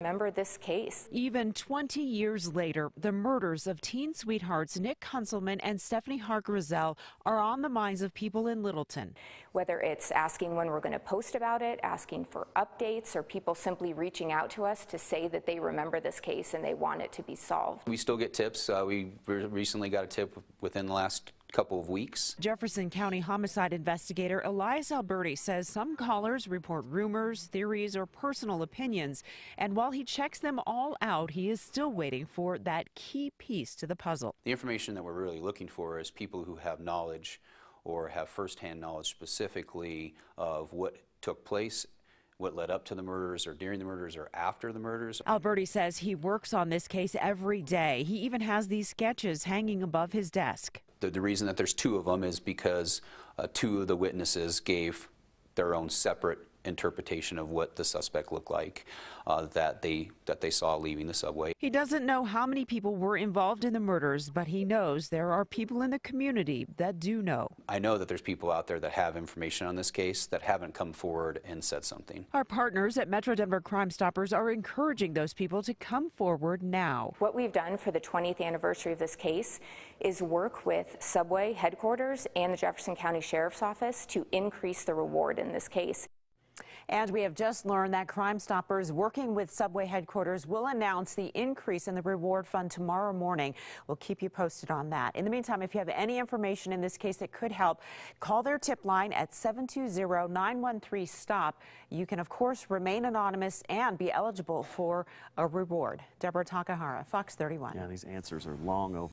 remember this case. Even 20 years later, the murders of teen sweethearts Nick Kunselman and Stephanie Hart-Grizzell are on the minds of people in Littleton. Whether it's asking when we're going to post about it, asking for updates, or people simply reaching out to us to say that they remember this case and they want it to be solved. We still get tips. Uh, we re- recently got a tip within the last couple of weeks. Jefferson County homicide investigator Elias Alberti says some callers report rumors, theories, or personal opinions. And while he checks them all out, he is still waiting for that key piece to the puzzle. The information that we're really looking for is people who have knowledge or have firsthand knowledge specifically of what took place, what led up to the murders, or during the murders, or after the murders. Alberti says he works on this case every day. He even has these sketches hanging above his desk. The, the reason that there's two of them is because uh, two of the witnesses gave their own separate interpretation of what the suspect looked like uh, that they that they saw leaving the subway. He doesn't know how many people were involved in the murders, but he knows there are people in the community that do know. I know that there's people out there that have information on this case that haven't come forward and said something. Our partners at Metro Denver Crime Stoppers are encouraging those people to come forward now. What we've done for the 20th anniversary of this case is work with Subway headquarters and the Jefferson County Sheriff's Office to increase the reward in this case. And we have just learned that Crime Stoppers working with Subway headquarters will announce the increase in the reward fund tomorrow morning. We'll keep you posted on that. In the meantime, if you have any information in this case that could help, call their tip line at 720-913-STOP. You can, of course, remain anonymous and be eligible for a reward. Deborah Takahara, Fox 31. Yeah, these answers are long.